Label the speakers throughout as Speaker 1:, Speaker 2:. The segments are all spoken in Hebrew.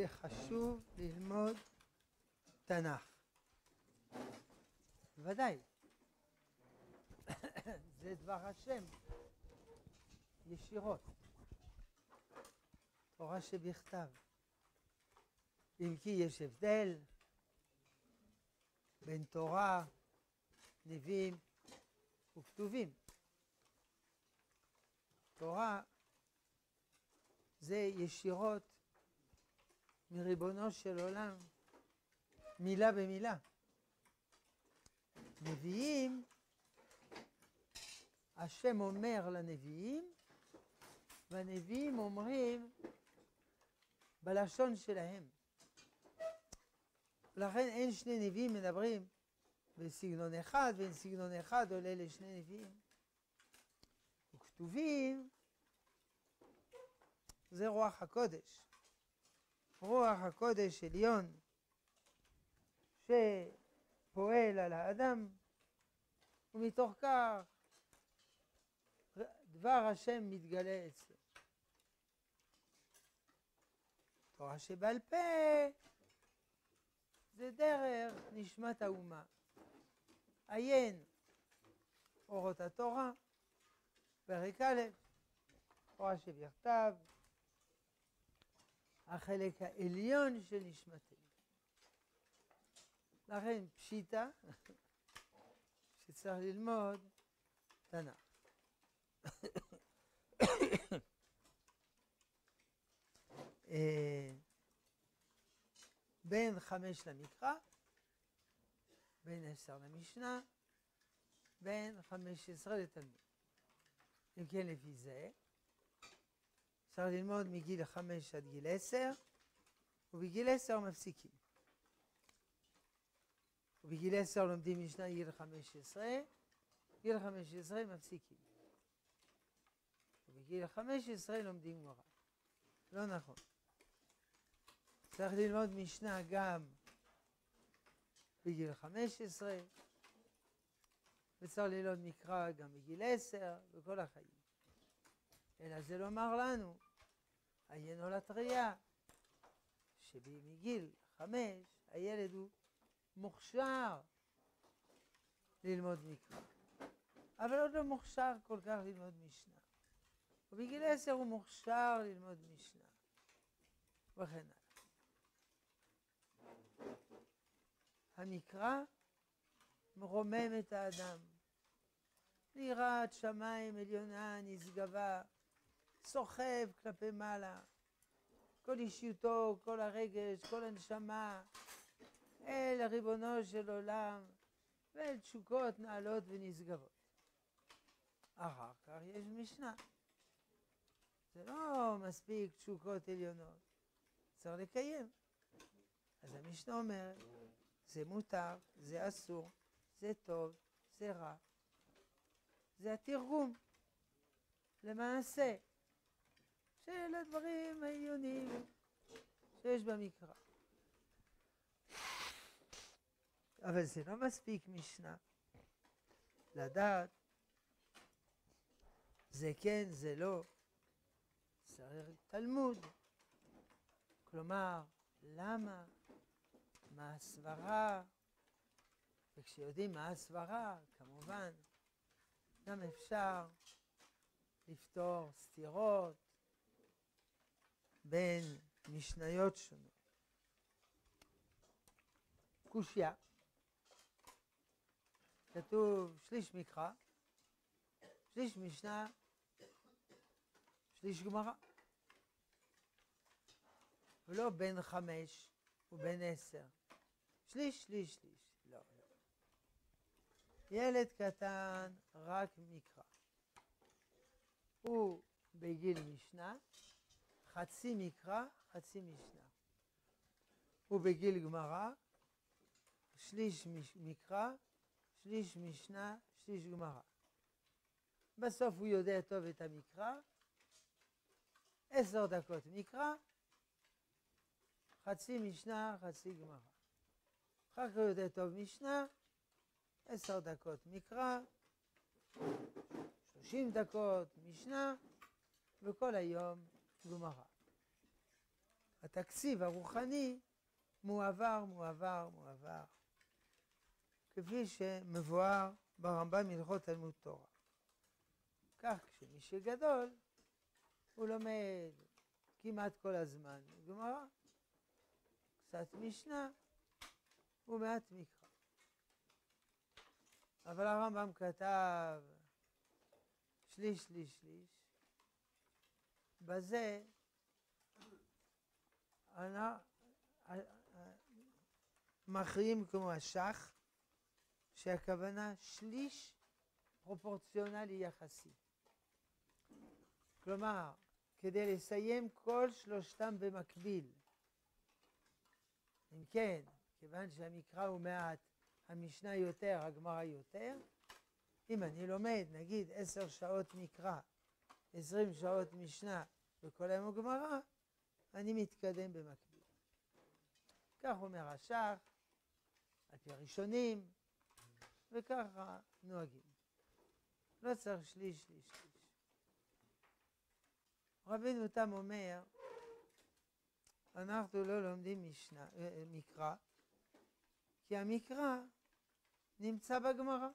Speaker 1: זה חשוב ללמוד תנ"ך. ודאי. זה דבר השם, ישירות. תורה שבכתב. אם כי יש הבדל בין תורה, נביאים וכתובים. תורה זה ישירות מריבונו של עולם, מילה במילה. נביאים, השם אומר לנביאים, והנביאים אומרים בלשון שלהם. לכן אין שני נביאים מדברים בסגנון אחד, ואין סגנון אחד עולה לשני נביאים. וכתובים זה רוח הקודש. רוח הקודש עליון שפועל על האדם, ומתוך כך דבר השם מתגלה אצלו. תורה שבעל פה זה דרך נשמת האומה. עיין אורות התורה, פרק א', תורה שבכתב, החלק העליון של נשמתנו. לכן פשיטה שצריך ללמוד תנ"ך. אה, בין חמש למקרא, בין עשר למשנה, בין חמש עשרה לתלמוד. אם כן, לפי זה, אפשר ללמוד מגיל חמש עד גיל עשר, ובגיל עשר מפסיקים. ובגיל עשר לומדים משנה גיל חמש עשרה, גיל חמש עשרה מפסיקים. ובגיל חמש עשרה לומדים גמרא. לא נכון. צריך ללמוד משנה גם בגיל חמש עשרה, וצריך ללמוד מקרא גם בגיל עשר, וכל החיים. אלא זה לומר לנו, עיינו לטריה, שמגיל חמש הילד הוא מוכשר ללמוד מקרא, אבל עוד לא מוכשר כל כך ללמוד משנה. ובגיל עשר הוא מוכשר ללמוד משנה, וכן הלאה. המקרא מרומם את האדם. ליראת שמיים עליונה נשגבה, סוחב כלפי מעלה. כל אישיותו, כל הרגש, כל הנשמה, אל ריבונו של עולם, ואל תשוקות נעלות ונשגבות. אחר כך יש משנה. זה לא מספיק תשוקות עליונות, צריך לקיים. אז המשנה אומרת, זה מותר, זה אסור, זה טוב, זה רע. זה התרגום למעשה של הדברים העיוניים שיש במקרא. אבל זה לא מספיק משנה. לדעת זה כן, זה לא. צריך תלמוד. כלומר, למה מה הסברה, וכשיודעים מה הסברה, כמובן, גם אפשר לפתור סתירות בין משניות שונות. קושייה, כתוב שליש מקרא, שליש משנה, שליש גמרא. ולא בין חמש ובין עשר. שליש, שליש, שליש. לא, לא. ילד קטן, רק מקרא. הוא בגיל משנה, חצי מקרא, חצי משנה. הוא בגיל גמרא, שליש מקרא, שליש משנה, שליש גמרא. בסוף הוא יודע טוב את המקרא, עשר דקות מקרא, חצי משנה, חצי גמרא. אחר כך יודע טוב משנה, עשר דקות מקרא, שלושים דקות משנה, וכל היום גמרא. התקציב הרוחני מועבר, מועבר, מועבר, כפי שמבואר ברמב"ם הלכות תלמוד תורה. כך כשמי שגדול, הוא לומד כמעט כל הזמן גמרא, קצת משנה ומעט מקרא. אבל הרמב"ם כתב שליש, שליש, שליש. בזה מכריעים כמו השח, שהכוונה שליש פרופורציונלי יחסי. כלומר, כדי לסיים כל שלושתם במקביל. אם כן, כיוון שהמקרא הוא מעט, המשנה יותר, הגמרא יותר, אם אני לומד, נגיד, עשר שעות מקרא, עשרים שעות משנה וכל היום גמרא, אני מתקדם במקביל. כך אומר השח, על פי הראשונים, וככה נוהגים. לא צריך שליש, שליש, שליש. רבינו תם אומר, אנחנו לא לומדים משנה, אה, אה, מקרא, כי המקרא נמצא בגמרא.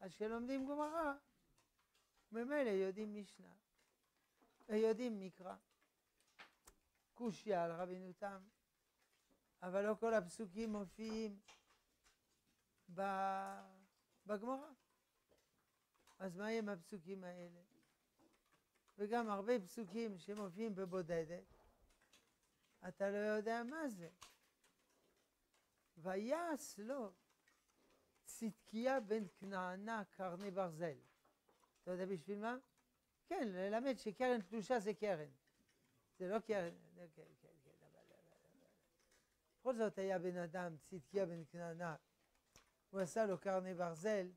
Speaker 1: אז כשלומדים גמרא, ממילא יודעים משנה, יודעים מקרא. קושיה על רבינו תם, אבל לא כל הפסוקים מופיעים בגמרא. אז מה עם הפסוקים האלה? וגם הרבה פסוקים שמופיעים בבודדת, אתה לא יודע מה זה. ויעש לו צדקיה בן כנענה קרני ברזל. אתה יודע בשביל מה? כן, ללמד שקרן קדושה זה קרן. זה לא קרן, כן, כן, כן, בכל זאת היה בן אדם, צדקיה בן כנענה, הוא עשה לו קרני ברזל,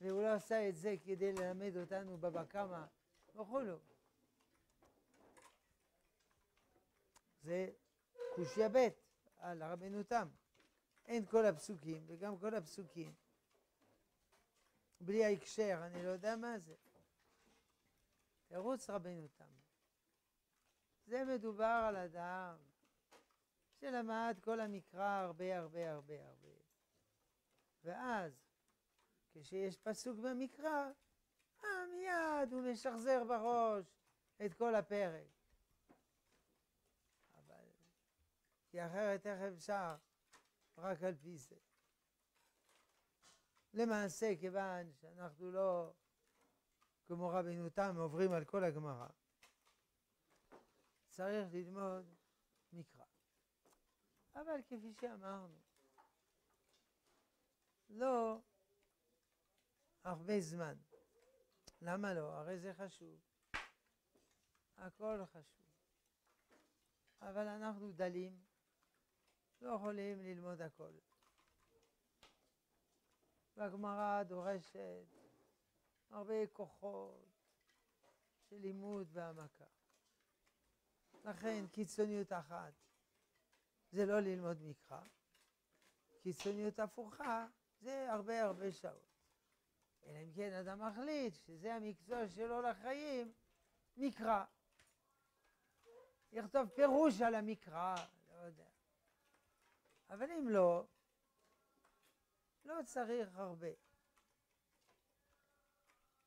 Speaker 1: והוא לא עשה את זה כדי ללמד אותנו בבא קמא וכולו. זה קושיה ב' על רבנו תם. אין כל הפסוקים, וגם כל הפסוקים, בלי ההקשר, אני לא יודע מה זה. תירוץ רבנו תם. זה מדובר על אדם שלמד כל המקרא הרבה הרבה הרבה הרבה. ואז, כשיש פסוק במקרא, אה, מיד הוא משחזר בראש את כל הפרק. אבל, כי אחרת איך אפשר רק על פי זה. למעשה, כיוון שאנחנו לא, כמו רבינו תם, עוברים על כל הגמרא, צריך ללמוד מקרא. אבל כפי שאמרנו, לא הרבה זמן. למה לא? הרי זה חשוב. הכל חשוב. אבל אנחנו דלים, לא יכולים ללמוד הכל. והגמרא דורשת הרבה כוחות של לימוד והעמקה. לכן קיצוניות אחת זה לא ללמוד מקרא, קיצוניות הפוכה זה הרבה הרבה שעות. אלא אם כן אדם מחליט שזה המקצוע שלו לחיים, מקרא. יכתוב פירוש על המקרא, לא יודע. אבל אם לא, לא צריך הרבה.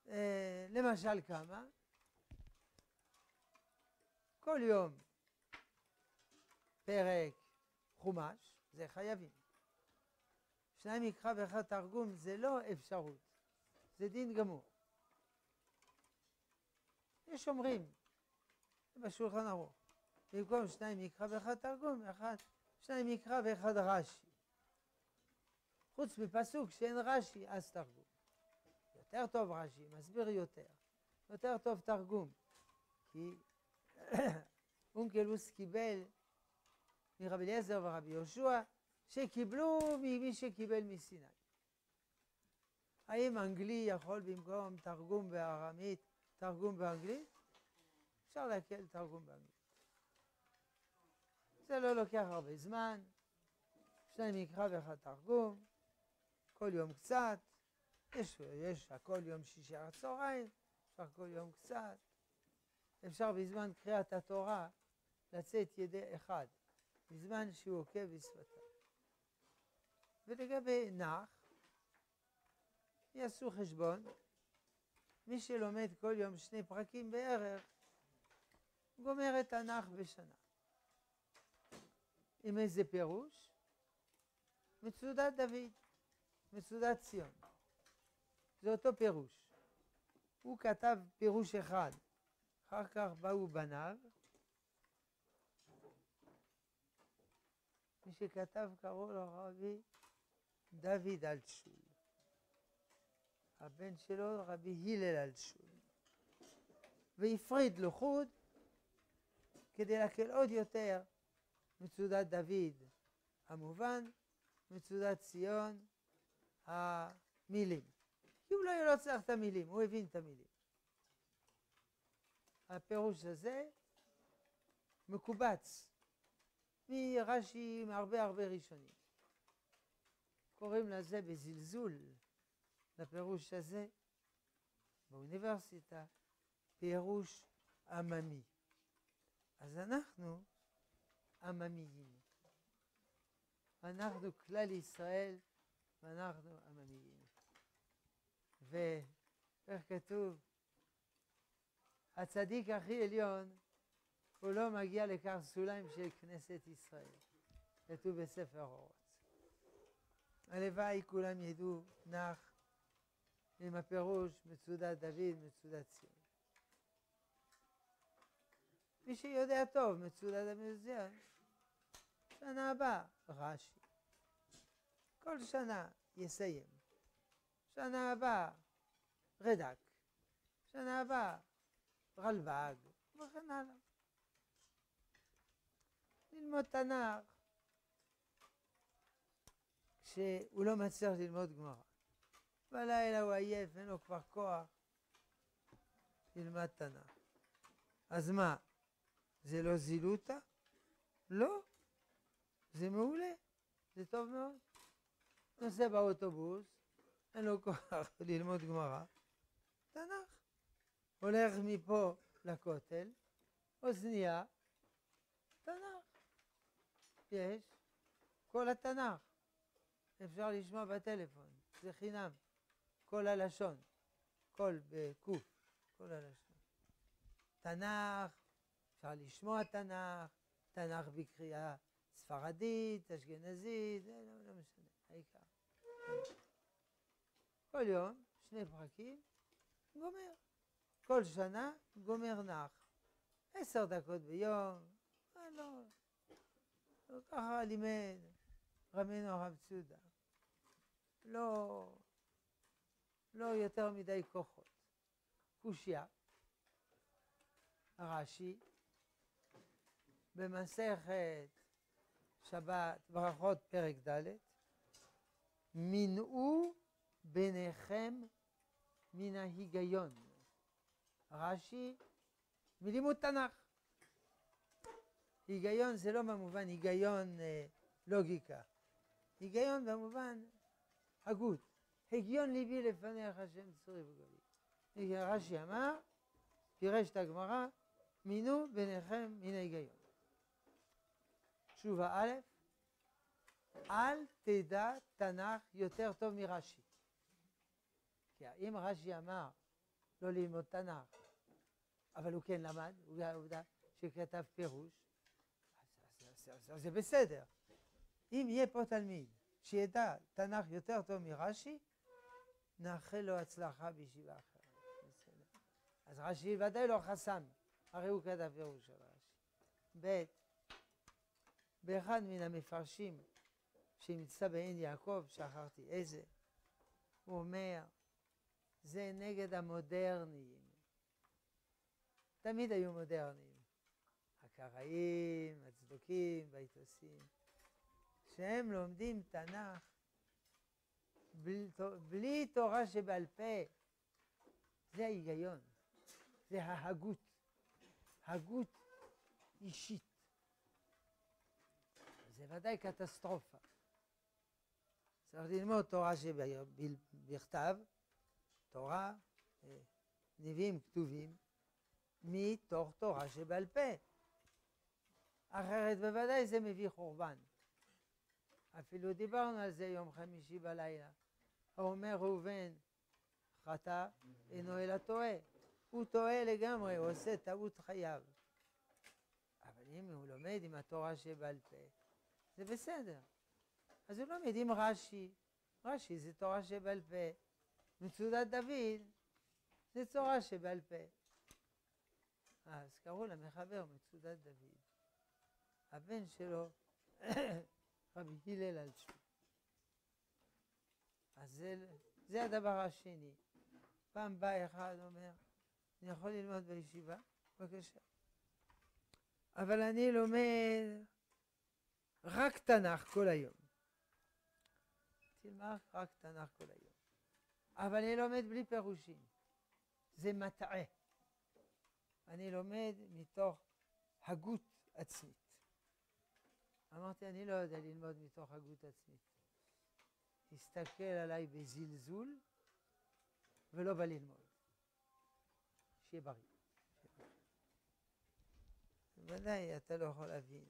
Speaker 1: אה, למשל כמה? כל יום פרק חומש, זה חייבים. שניים מקרא ואחד תרגום זה לא אפשרות, זה דין גמור. יש אומרים, בשולחן ערוך, במקום שניים מקרא ואחד תרגום, אחד, שניים מקרא ואחד רש"י. חוץ מפסוק שאין רש"י, אז תרגום. יותר טוב רש"י, מסביר יותר. יותר טוב תרגום. כי אונקלוס קיבל מרבי אליעזר ורבי יהושע, שקיבלו ממי שקיבל מסיני. האם אנגלי יכול במקום תרגום בארמית, תרגום באנגלית? אפשר להקל תרגום באנגלית. זה לא לוקח הרבה זמן, שניים מקרא ואחד תרגום, כל יום קצת, יש, יש הכל יום שישי אחר הצהריים, אפשר כל יום קצת. אפשר בזמן קריאת התורה לצאת ידי אחד, בזמן שהוא עוקב בשפתיו. ולגבי נח, יעשו חשבון, מי שלומד כל יום שני פרקים בערך, גומר את הנח בשנה. עם איזה פירוש? מצודת דוד, מצודת ציון. זה אותו פירוש. הוא כתב פירוש אחד, אחר כך באו בניו. מי שכתב קראו לו רבי דוד אלטשול. הבן שלו רבי הלל אלטשול. והפריד לחוד כדי להקל עוד יותר מצודת דוד המובן, מצודת ציון המילים. כי אולי הוא לא צריך את המילים, הוא הבין את המילים. הפירוש הזה מקובץ מרש"י מהרבה הרבה ראשונים. קוראים לזה בזלזול, לפירוש הזה, באוניברסיטה, פירוש עממי. אז אנחנו עממיים. אנחנו כלל ישראל ואנחנו עממיים. ואיך כתוב? הצדיק הכי עליון הוא לא מגיע לכר סולם של כנסת ישראל. כתוב בספר אורות. הלוואי כולם ידעו נח עם הפירוש מצודת דוד, מצודת ציון. מי שיודע טוב מצודת ציון, שנה הבאה רש"י. כל שנה יסיים. שנה הבאה רד"ק. שנה הבאה רלב"ג וכן הלאה. ללמוד תנ"ך כשהוא לא מצליח ללמוד גמרא. בלילה הוא עייף, אין לו כבר כוח, ילמד תנ"ך. אז מה, זה לא זילותא? לא. זה מעולה, זה טוב מאוד. נוסע באוטובוס, אין לו כוח ללמוד גמרא, תנ"ך. הולך מפה לכותל, אוזנייה, תנ"ך. יש כל התנ"ך. אפשר לשמוע בטלפון, זה חינם. כל הלשון, כל בקוף, כל הלשון. תנ"ך, אפשר לשמוע תנ"ך, תנ"ך בקריאה ספרדית, אשכנזית, לא, לא משנה, העיקר. כל יום, שני פרקים, גומר. כל שנה, גומר נח. עשר דקות ביום, לא, לא ככה לימד רמנו הרב צודה. לא, לא יותר מדי כוחות. קושייה, רש"י, במסכת שבת, ברכות פרק ד', מנעו ביניכם מן ההיגיון. רש"י, מלימוד תנ"ך. היגיון זה לא במובן היגיון אה, לוגיקה, היגיון במובן הגות. הגיון ליבי לפניך השם צורי וגולי. רש"י אמר, פירש את הגמרא, מינו ביניכם מן ההיגיון. תשובה א', אל תדע תנ"ך יותר טוב מרש"י. כי אם רש"י אמר לא ללמוד תנ"ך, אבל הוא כן למד, הוא העובדה שכתב פירוש, אז, אז, אז זה בסדר. אם יהיה פה תלמיד שידע תנ"ך יותר טוב מרש"י, נאחל לו הצלחה בישיבה אחרת. בסדר. אז רש"י ודאי לא חסם, הרי הוא כתב פירוש של רש"י. ב' באחד מן המפרשים שנמצא בעין יעקב, שכחתי איזה, הוא אומר, זה נגד המודרניים. תמיד היו מודרניים. הקראים, הצדוקים, והיתוסים. שהם לומדים תנ"ך בלי, בלי תורה שבעל פה. זה ההיגיון, זה ההגות, הגות אישית. זה ודאי קטסטרופה. צריך ללמוד תורה שבכתב, תורה, אה, נביאים כתובים, מתוך תורה שבעל פה. אחרת בוודאי זה מביא חורבן. אפילו דיברנו על זה יום חמישי בלילה. אומר ראובן, חטא אינו אלא טועה. הוא טועה לגמרי, הוא עושה טעות חייו. אבל אם הוא לומד עם התורה שבעל פה, זה בסדר. אז הוא לומד עם רש"י. רש"י זה תורה שבעל פה. מצודת דוד זה תורה שבעל פה. אז קראו למחבר מצודת דוד. הבן שלו, רבי הלל על שמו. אז זה, זה הדבר השני. פעם בא אחד אומר, אני יכול ללמוד בישיבה? בבקשה. אבל אני לומד רק תנ"ך כל היום. תלמד רק תנ"ך כל היום. אבל אני לומד בלי פירושים. זה מטעה. אני לומד מתוך הגות עצמית. אמרתי, אני לא יודע ללמוד מתוך הגות עצמית. הסתכל עליי בזלזול ולא בא ללמוד. שיהיה בריא. ודאי, אתה לא יכול להבין.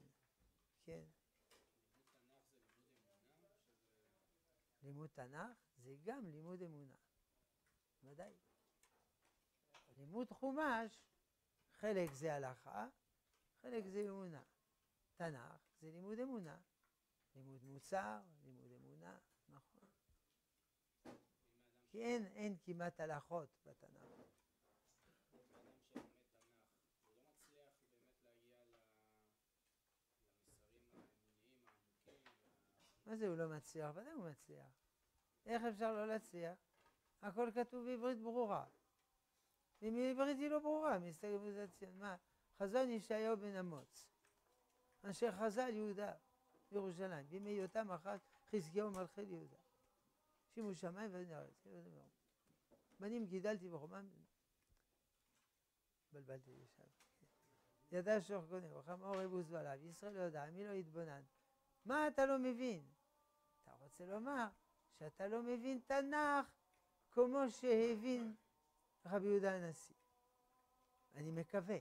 Speaker 1: כן. לימוד תנ"ך זה גם לימוד אמונה. ודאי. לימוד חומש, חלק זה הלכה, חלק זה אמונה. תנ"ך זה לימוד אמונה. לימוד מוסר, לימוד אמונה, נכון. כי אין, אין כמעט הלכות בתנ"ך. מה זה הוא לא מצליח? ודאי הוא מצליח. איך אפשר לא להצליח? הכל כתוב בעברית ברורה. אם עברית היא לא ברורה, ציון. מה? חזון ישעיהו בן אמוץ. אנשי חז"ל יהודה בירושלים, בימי יותם אחת חזקיהו מלכי יהודה. שימו שמיים ואין ארץ. בנים גידלתי בחומם. בלבלתי לשם. ידע שוך גונב, וחם אור אבוס ועליו, ישראל לא יודע, מי לא יתבונן. מה אתה לא מבין? רוצה לומר שאתה לא מבין תנ"ך כמו שהבין רבי יהודה הנשיא. אני מקווה.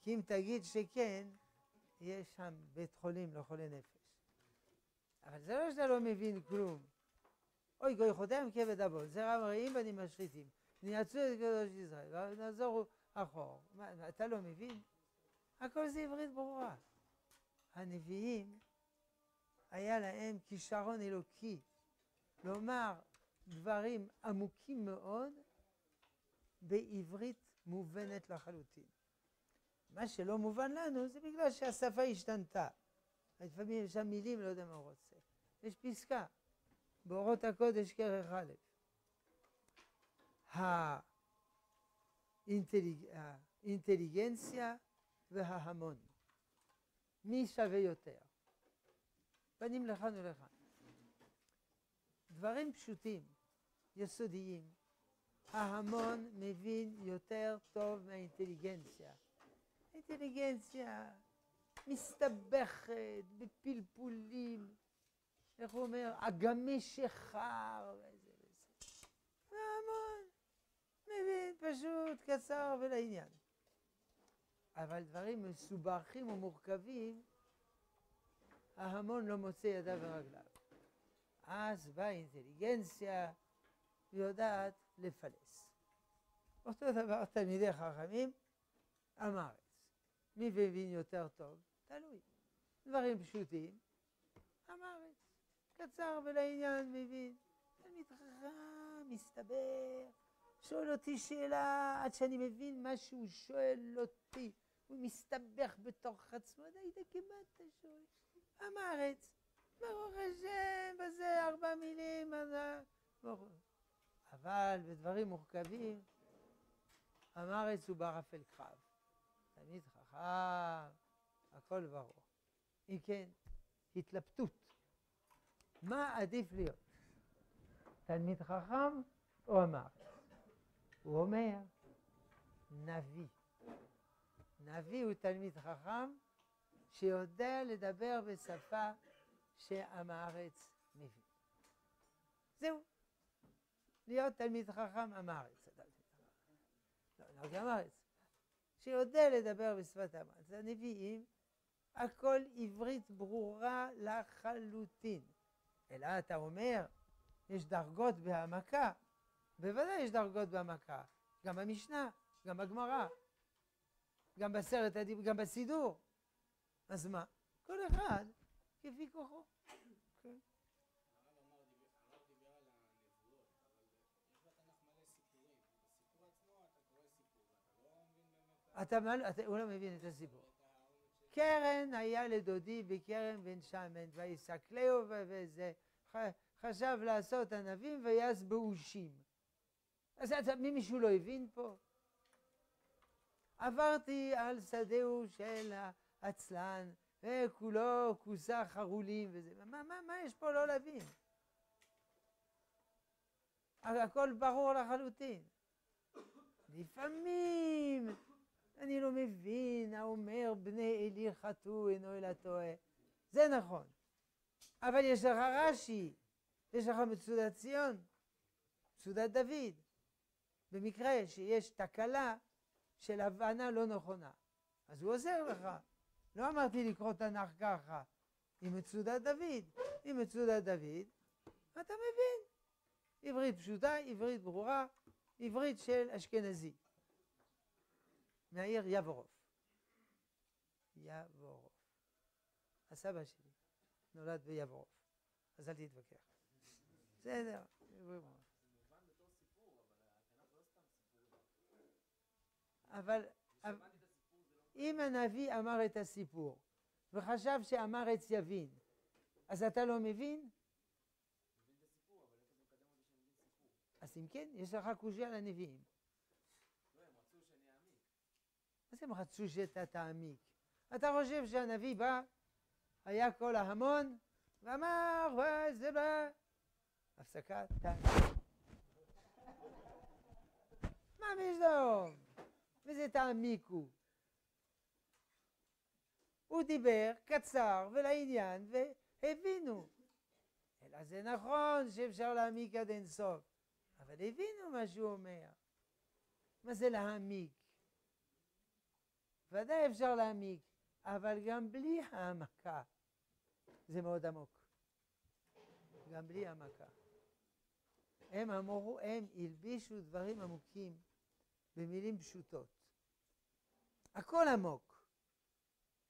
Speaker 1: כי אם תגיד שכן, יש שם בית חולים לחולי נפש. אבל זה לא שאתה לא מבין כלום. אוי גוי חותם כבד אבות, זה רב רעים בנים משחיתים. ניעצו את קדוש ישראל, ונעזורו אחור. מה, אתה לא מבין? הכל זה עברית ברורה. הנביאים, היה להם כישרון אלוקי לומר דברים עמוקים מאוד בעברית מובנת לחלוטין. מה שלא מובן לנו זה בגלל שהשפה השתנתה. לפעמים יש שם מילים, לא יודע מה הוא רוצה. יש פסקה, באורות הקודש כרך א'. האינטליג... האינטליגנציה וההמון. מי שווה יותר? פנים לכאן ולכאן. דברים פשוטים, יסודיים, ההמון מבין יותר טוב מהאינטליגנציה. האינטליגנציה מסתבכת בפלפולים, איך הוא אומר, אגמי שחר וזה וזה. ההמון מבין פשוט, קצר ולעניין. אבל דברים מסובכים ומורכבים, ההמון לא מוצא ידיו ורגליו. אז באה אינטליגנציה ויודעת לפלס. אותו דבר תלמידי חכמים, עם הארץ. מי מבין יותר טוב? תלוי. דברים פשוטים, עם הארץ. קצר ולעניין מבין. תלמיד חכם, מסתבר, שואל אותי שאלה עד שאני מבין מה שהוא שואל אותי. הוא מסתבך בתוך עצמו, די כמעט שואל. עם הארץ. ברוך השם, בזה ארבע מילים, אבל בדברים מורכבים, עם הארץ הוא בערפל קרב. תמיד חכם, הכל ברור. אם כן, התלבטות. מה עדיף להיות? תלמיד חכם או עם? הוא אומר, נביא. נביא הוא תלמיד חכם שיודע לדבר בשפה שעם הארץ מבין. זהו. להיות תלמיד חכם עם הארץ. לא, לא עם הארץ. שיודע לדבר בשפת עם הארץ. הנביאים הכל עברית ברורה לחלוטין. אלא אתה אומר, יש דרגות בהעמקה. בוודאי יש דרגות בהעמקה. גם במשנה, גם בגמרא, גם בסרט, גם בסידור. אז מה? כל אחד כפי כוחו. אתה, הוא לא מבין את הסיפור. קרן היה לדודי בכרם בן שמן, ויסקלהו וזה, חשב לעשות ענבים ויעש באושים. אז מי מישהו לא הבין פה? עברתי על שדהו של העצלן, וכולו כוסה חרולים וזה. מה, מה, מה יש פה לא להבין? הכל ברור לחלוטין. לפעמים אני לא מבין, האומר בני אלי חטאו אינו אלא טועה. זה נכון. אבל יש לך רש"י, יש לך מצודת ציון, מצודת דוד. במקרה שיש תקלה של הבנה לא נכונה, אז הוא עוזר לך. לא אמרתי לקרוא תנ"ך ככה, עם מצודת דוד. עם מצודת דוד, אתה מבין. עברית פשוטה, עברית ברורה, עברית של אשכנזי. מהעיר יבורוף. יבורוף. הסבא שלי נולד ביבורוף, אז אל תתווכח. בסדר. אבל אם הנביא אמר את הסיפור וחשב עץ יבין, אז אתה לא מבין? אז אם כן, יש לך קושי לנביאים. אז הם רצו שאתה תעמיק. אתה חושב שהנביא בא, היה כל ההמון, ואמר, וזה בא, הפסקה, תעמיק. מה פתאום? וזה תעמיקו. הוא דיבר קצר ולעניין, והבינו. אלא זה נכון שאפשר להעמיק עד אינסוף, אבל הבינו מה שהוא אומר. מה זה להעמיק? ודאי אפשר להעמיק, אבל גם בלי העמקה זה מאוד עמוק. גם בלי העמקה. הם אמרו, הם הלבישו דברים עמוקים במילים פשוטות. הכל עמוק.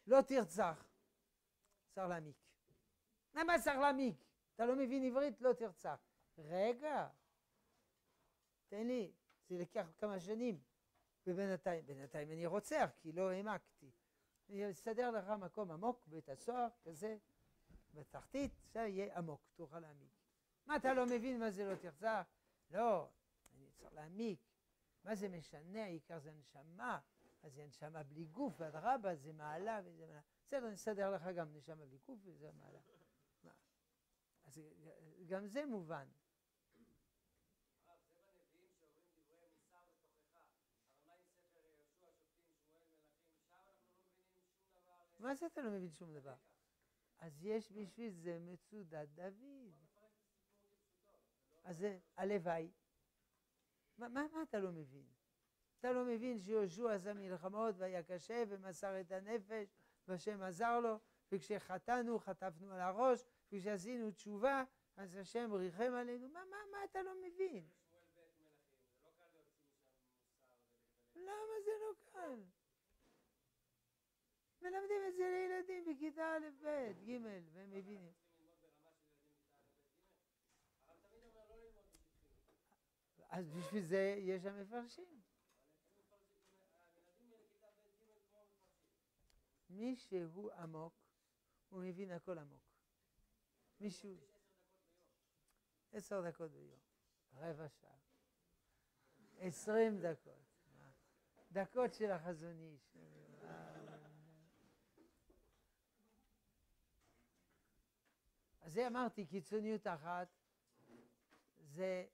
Speaker 1: לא תרצח. צריך להעמיק. למה צריך להעמיק? אתה לא מבין עברית? לא תרצח. רגע, תן לי, זה לקח כמה שנים. ובינתיים, בינתיים אני רוצח, כי לא העמקתי. אני אסדר לך מקום עמוק, בית הסוהר, כזה, בתחתית, זה יהיה עמוק, תוכל להעמיק. מה, אתה לא מבין מה זה לא תרצח? לא, אני צריך להעמיק. מה זה משנה? העיקר זה נשמה. אז זה נשמה בלי גוף, ואדרבה, זה מעלה וזה מעלה. בסדר, נסדר לך גם נשמה בלי גוף וזה מעלה. אז גם זה מובן. מה זה אתה לא מבין שום דבר? אז יש בשביל זה מצודת דוד. אז זה הלוואי. מה, מה, מה אתה לא מבין? אתה לא מבין שיהושע עשה מלחמות והיה קשה ומסר את הנפש והשם עזר לו וכשחטאנו חטפנו על הראש וכשעשינו תשובה אז השם ריחם עלינו מה, מה, מה אתה לא מבין? למה זה לא קל? מלמדים את זה לילדים בכיתה א', ב', ג', והם מבינים. אז בשביל זה יש שם מי שהוא עמוק, הוא מבין הכל עמוק. מישהו... עשר דקות ביום, רבע שעה, עשרים דקות, דקות של החזון איש. אז זה אמרתי, קיצוניות אחת, זה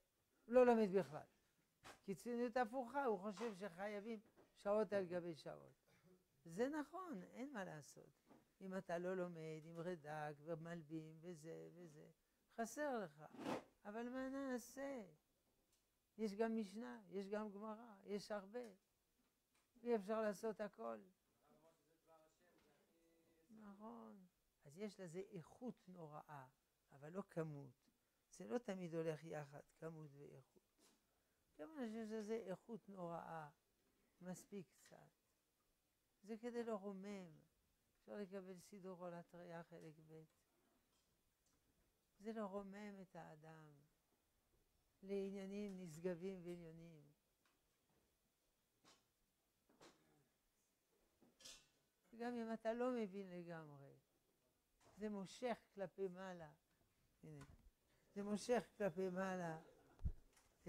Speaker 1: לא לומד בכלל. קיצוניות הפוכה, הוא חושב שחייבים שעות על גבי שעות. זה נכון, אין מה לעשות. אם אתה לא לומד עם רד"ק ומלבים וזה וזה, חסר לך. אבל מה נעשה? יש גם משנה, יש גם גמרא, יש הרבה. אי אפשר לעשות הכל. נכון. אז יש לזה איכות נוראה, אבל לא כמות. זה לא תמיד הולך יחד, כמות ואיכות. כמובן שיש לזה איכות נוראה, מספיק קצת. זה כדי לרומם. אפשר לקבל סידור על התריה חלק ב'. זה לרומם את האדם לעניינים נשגבים ועליונים. גם אם אתה לא מבין לגמרי, זה מושך כלפי מעלה. הנה, זה מושך כלפי מעלה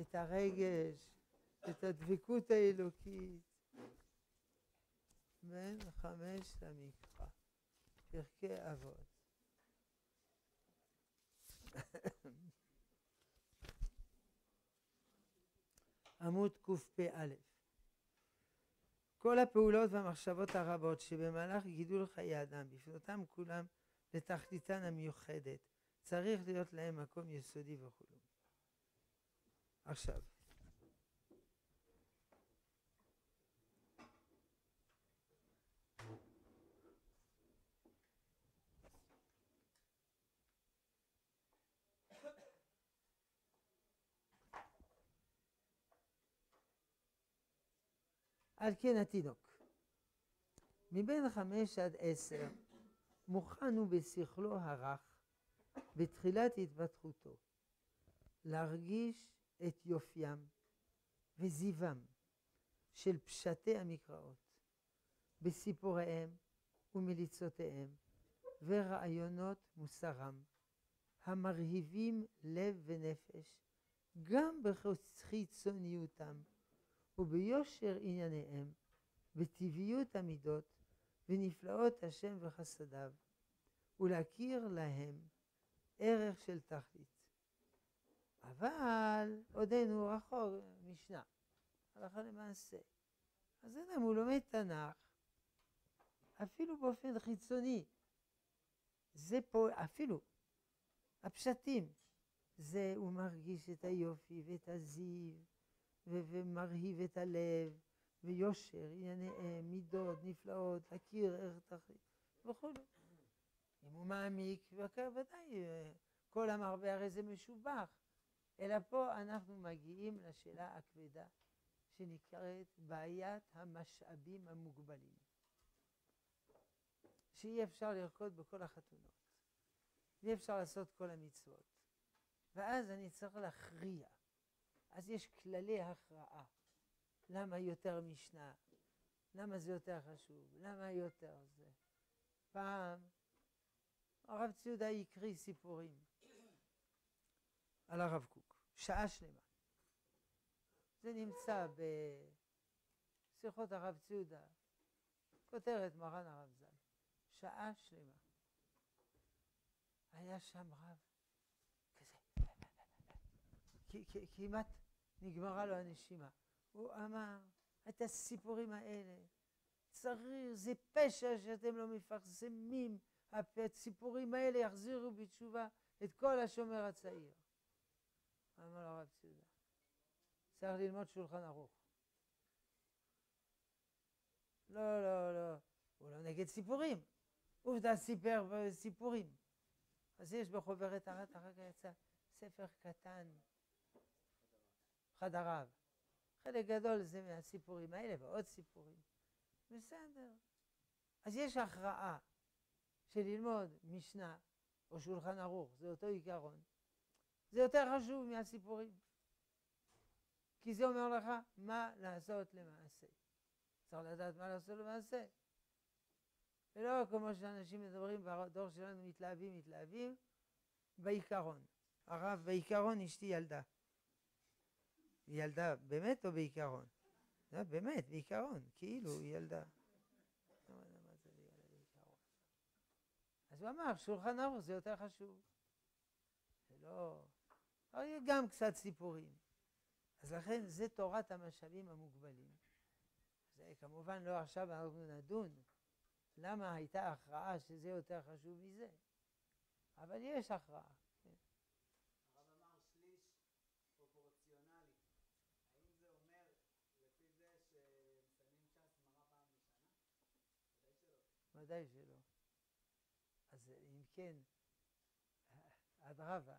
Speaker 1: את הרגש, את הדבקות האלוקית. בין חמש למקרא, פרקי אבות. עמוד קפ"א כל הפעולות והמחשבות הרבות שבמהלך גידול חיי אדם, בפנותם כולם לתכליתן המיוחדת, צריך להיות להם מקום יסודי וכו'. עכשיו, על כן התינוק. מבין חמש עד עשר מוכן הוא בשכלו הרך בתחילת התפתחותו להרגיש את יופיים וזיוום של פשטי המקראות בסיפוריהם ומליצותיהם ורעיונות מוסרם המרהיבים לב ונפש גם בחיצוניותם וביושר ענייניהם, בטבעיות המידות, ונפלאות השם וחסדיו, ולהכיר להם ערך של תכלית. אבל עודנו רחוק, משנה, הלכה למעשה. אז אדם הוא לומד תנ"ך, אפילו באופן חיצוני. זה פה, אפילו, הפשטים, זה הוא מרגיש את היופי ואת הזיו ומרהיב את הלב, ויושר, ענייניהם, מידות, נפלאות, להכיר ערך תכלית וכו'. אם הוא מעמיק, ודאי, כל המרבה הרי זה משובח. אלא פה אנחנו מגיעים לשאלה הכבדה שנקראת בעיית המשאבים המוגבלים. שאי אפשר לרקוד בכל החתונות, ואי אפשר לעשות כל המצוות. ואז אני צריך להכריע. אז יש כללי הכרעה. למה יותר משנה? למה זה יותר חשוב? למה יותר זה? פעם הרב ציודה הקריא סיפורים על הרב קוק, שעה שלמה. זה נמצא בשיחות הרב ציודה, כותרת מרן הרב ז"ל, שעה שלמה. היה שם רב כזה, כמעט נגמרה לו הנשימה. הוא אמר, את הסיפורים האלה, צריך, זה פשע שאתם לא מפרסמים, הסיפורים האלה יחזירו בתשובה את כל השומר הצעיר. אמר לו הרב ציודה, צריך ללמוד שולחן ערוך. לא, לא, לא, הוא לא נגד סיפורים. עובדה סיפר סיפורים. אז יש בחוברת הרת, אחר כך יצא ספר קטן חדריו. חלק גדול זה מהסיפורים האלה ועוד סיפורים. בסדר. אז יש הכרעה של ללמוד משנה או שולחן ערוך, זה אותו עיקרון. זה יותר חשוב מהסיפורים. כי זה אומר לך מה לעשות למעשה. צריך לדעת מה לעשות למעשה. ולא כמו שאנשים מדברים בדור שלנו, מתלהבים, מתלהבים, בעיקרון. הרב, בעיקרון אשתי ילדה. ילדה באמת או בעיקרון? באמת, בעיקרון, כאילו היא ילדה. אז הוא אמר, שולחן ערוך זה יותר חשוב. זה לא... גם קצת סיפורים. אז לכן זה תורת המשאבים המוגבלים. זה כמובן לא עכשיו אנחנו נדון למה הייתה הכרעה שזה יותר חשוב מזה, אבל יש הכרעה. ודאי שלא. אז אם כן, אדרבה.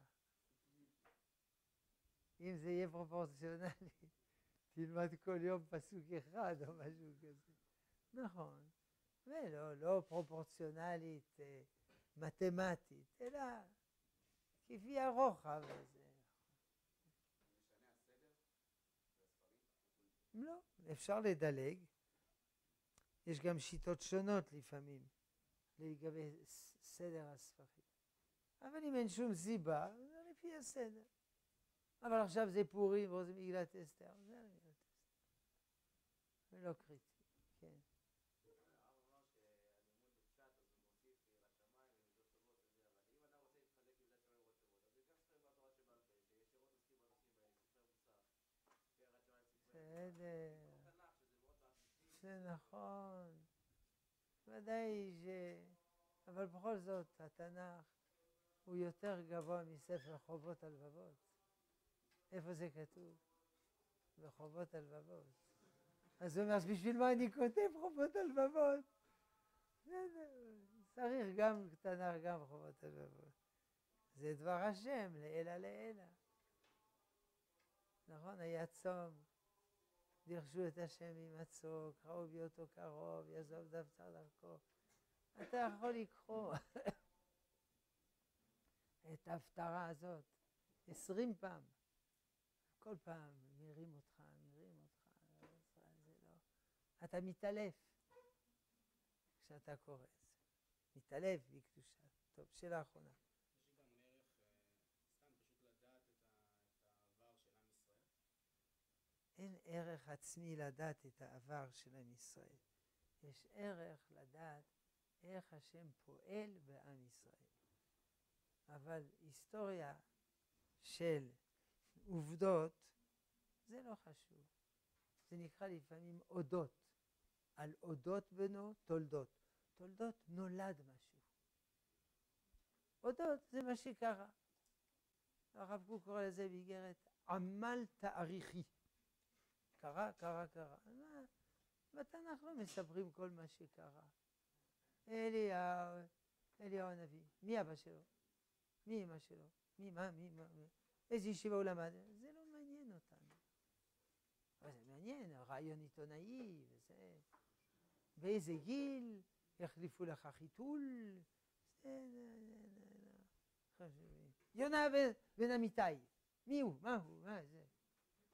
Speaker 1: אם זה יהיה פרופורציונלי, תלמד כל יום פסוק אחד או משהו כזה. נכון. ולא לא פרופורציונלית, אה, מתמטית, אלא כפי הרוחב הזה. לא, אפשר לדלג. יש גם שיטות שונות לפעמים לגבי סדר הספרים. אבל אם אין שום סיבה, זה לפי הסדר. אבל עכשיו זה פורים וזה מגילת אסתר, זה מגילת אסתר. זה לא קריטי, כן. בסדר. זה נכון. ודאי ש... אבל בכל זאת, התנ"ך הוא יותר גבוה מספר חובות הלבבות. איפה זה כתוב? בחובות הלבבות. אז הוא אומר, אז בשביל מה אני כותב חובות הלבבות? צריך גם תנ"ך, גם חובות הלבבות. זה דבר השם, לעילא לעילא. נכון, היה צום. דירשו את השם הימצאו, קראו בהיותו קרוב, יעזוב דווקא דרכו. אתה יכול לקרוא את ההפטרה הזאת עשרים פעם. כל פעם מרים אותך, מרים אותך, זה לא... אתה מתעלף כשאתה קורא את זה. מתעלף בקדושה. טוב, שאלה אחרונה. ערך עצמי לדעת את העבר של עם ישראל. יש ערך לדעת איך השם פועל בעם ישראל. אבל היסטוריה של עובדות זה לא חשוב. זה נקרא לפעמים אודות. על אודות בנו תולדות. תולדות נולד משהו. אודות זה מה שקרה. הרב קוק קורא לזה באיגרת עמל תאריכי. קרה, קרה, קרה. מה? בתנ"ך לא מספרים כל מה שקרה. אליהו, אליהו הנביא, מי אבא שלו? מי אמא שלו? מי, מה, מי, מה, איזה ישיבה הוא למד? זה לא מעניין אותנו. אבל זה מעניין, רעיון עיתונאי, וזה... באיזה גיל יחליפו לך חיתול? יונה בן אמיתי, מי הוא? מה הוא? מה זה?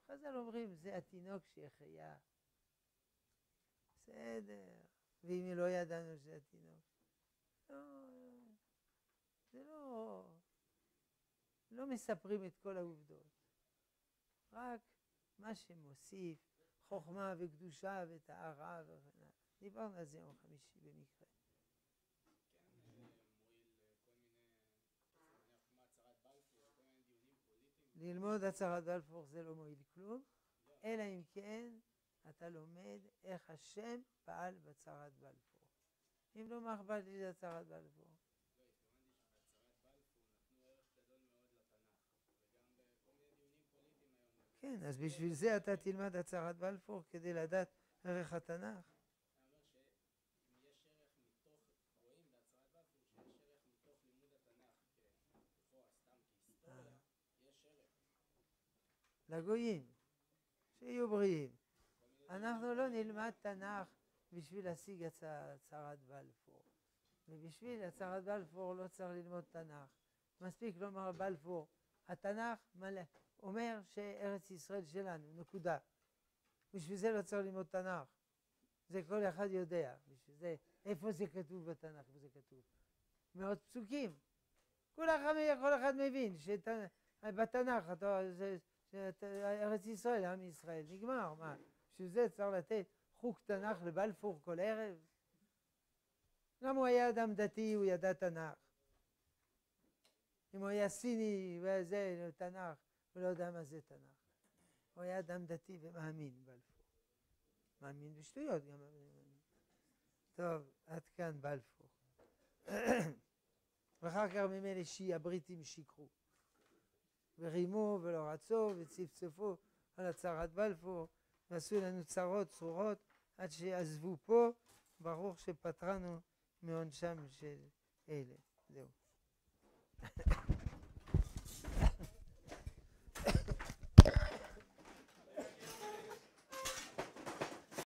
Speaker 1: חז"ל אומרים, זה התינוק שהחיה. בסדר. ואם לא ידענו שזה התינוק. לא, זה לא... לא מספרים את כל העובדות. רק מה שמוסיף חוכמה וקדושה וטהרה וכן הלאה. דיברנו על זה יום חמישי במקרה. ללמוד הצהרת בלפור זה לא מועיל כלום, אלא אם כן אתה לומד איך השם פעל בהצהרת בלפור. אם לא, מה אכפת לי הצהרת בלפור? כן, אז בשביל זה אתה תלמד הצהרת בלפור, כדי לדעת ערך התנ"ך. לגויים, שיהיו בריאים. אנחנו לא נלמד תנ"ך בשביל להשיג הצהרת בלפור. ובשביל הצהרת בלפור לא צריך ללמוד תנ"ך. מספיק לומר בלפור, התנ"ך מלא, אומר שארץ ישראל שלנו, נקודה. בשביל זה לא צריך ללמוד תנ"ך. זה כל אחד יודע. בשביל זה, איפה זה כתוב בתנ"ך? איפה זה כתוב? מאות פסוקים. כל אחד, כל אחד מבין שבתנ"ך, זה, ארץ ישראל, עם ישראל, נגמר, מה? בשביל זה צריך לתת חוג תנ"ך לבלפור כל ערב? למה הוא היה אדם דתי, הוא ידע תנ"ך. אם הוא היה סיני וזה, תנ"ך, הוא לא יודע מה זה תנ"ך. הוא היה אדם דתי ומאמין בלפור. מאמין בשטויות גם. טוב, עד כאן בלפור. ואחר כך ממילא הבריטים שיקרו. ורימו ולא רצו וצפצפו על הצהרת בלפור ועשו לנו צרות צרורות עד שעזבו פה, ברוך שפטרנו מעונשם של אלה. זהו.